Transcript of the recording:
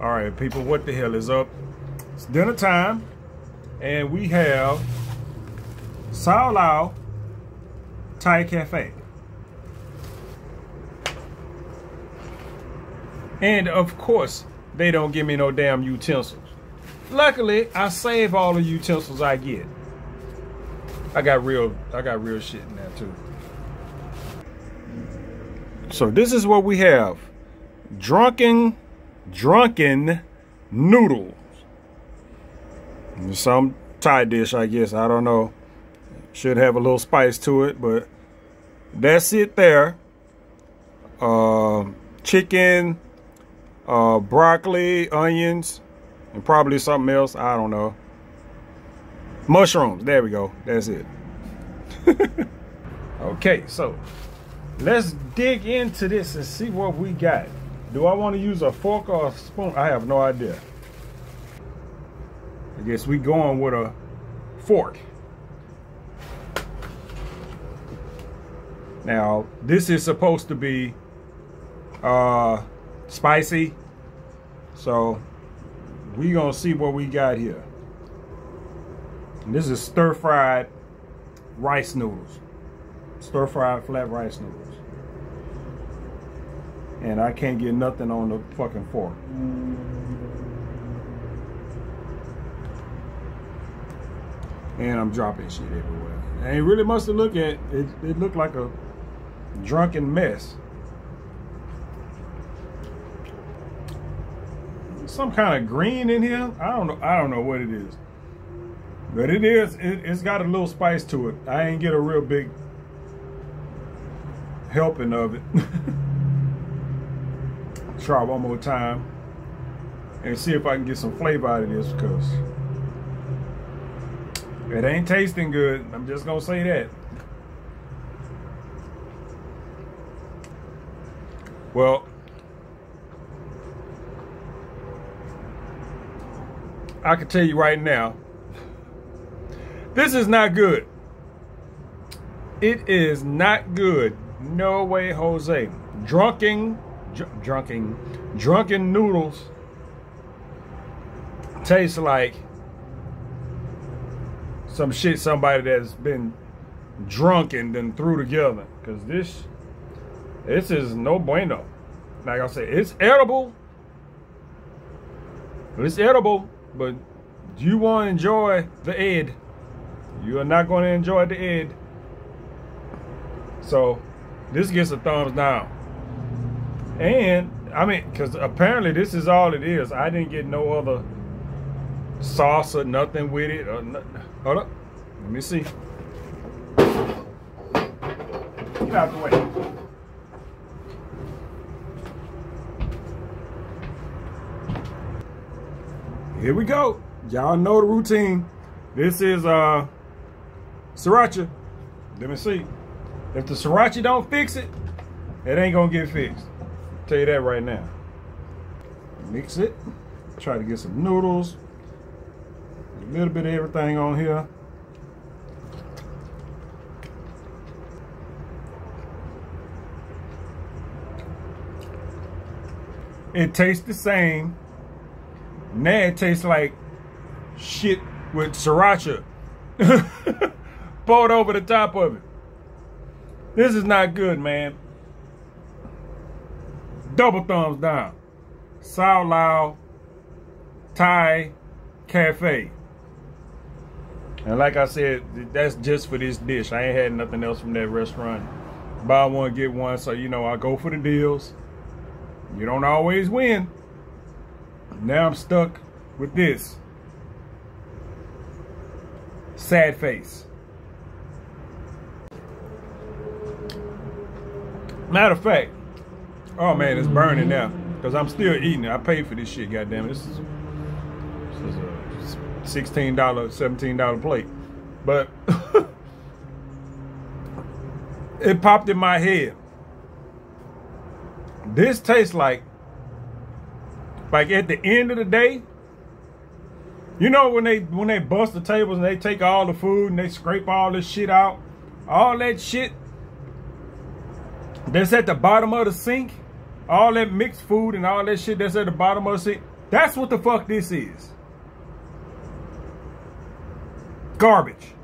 All right, people, what the hell is up? It's dinner time, and we have Sao Lao Thai Cafe. And of course, they don't give me no damn utensils. Luckily, I save all the utensils I get. I got real, I got real shit in there too. So this is what we have. Drunken, drunken noodles. Some Thai dish, I guess. I don't know. Should have a little spice to it, but that's it there. Uh, chicken, uh, broccoli, onions, and probably something else. I don't know. Mushrooms. There we go. That's it. okay, so let's dig into this and see what we got. Do I want to use a fork or a spoon? I have no idea. I guess we going with a fork. Now, this is supposed to be uh, spicy. So, we gonna see what we got here. And this is stir-fried rice noodles. Stir-fried flat rice noodles. And I can't get nothing on the fucking fork. And I'm dropping shit everywhere. It really must have looked at it, it looked like a drunken mess. Some kind of green in here. I don't know. I don't know what it is. But it is, it, has got a little spice to it. I ain't get a real big helping of it. Try one more time and see if I can get some flavor out of this because it ain't tasting good. I'm just gonna say that. Well, I can tell you right now, this is not good. It is not good. No way, Jose. Drunken, drunken, drunken noodles taste like some shit somebody that's been drunk and then threw together. Cause this, this is no bueno. Like I said, it's edible. It's edible, but you want to enjoy the ed? You are not going to enjoy the ed. So this gets a thumbs down. And I mean, because apparently this is all it is. I didn't get no other sauce or nothing with it. Or nothing. Hold up. Let me see. Get out the way. Here we go. Y'all know the routine. This is uh sriracha. Let me see. If the sriracha don't fix it, it ain't gonna get fixed. Tell you that right now. Mix it. Try to get some noodles. A little bit of everything on here. It tastes the same. Now it tastes like shit with sriracha poured over the top of it. This is not good, man. Double thumbs down. Sao Lao Thai Cafe. And like I said, that's just for this dish. I ain't had nothing else from that restaurant. Buy one, get one. So, you know, I go for the deals. You don't always win. Now I'm stuck with this. Sad face. Matter of fact, oh man, it's burning now. Because I'm still eating it. I paid for this shit, goddamn. This is, this is a $16, $17 plate. But it popped in my head. This tastes like, like at the end of the day, you know when they when they bust the tables and they take all the food and they scrape all this shit out, all that shit that's at the bottom of the sink, all that mixed food and all that shit that's at the bottom of the seat. That's what the fuck this is. Garbage.